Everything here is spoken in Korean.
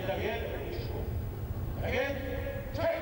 예, 예, 예, 예, 예, 예,